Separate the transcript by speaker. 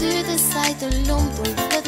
Speaker 1: to the side the lone revenez